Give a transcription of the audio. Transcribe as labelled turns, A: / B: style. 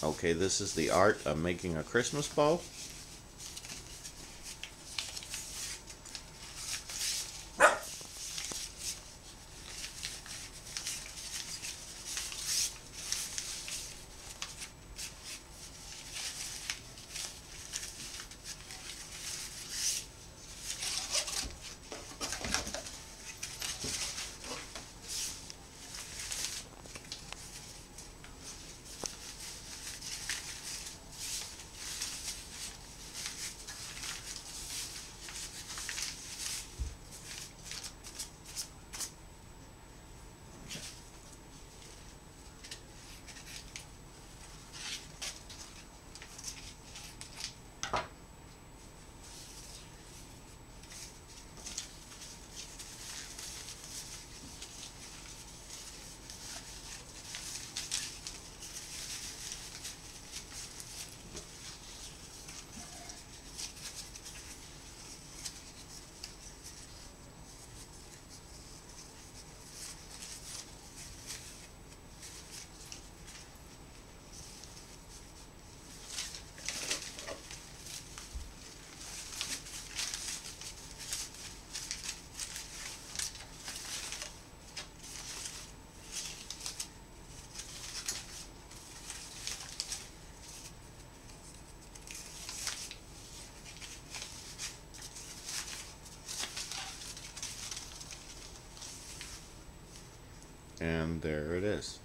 A: Okay, this is the art of making a Christmas bow. And there it is.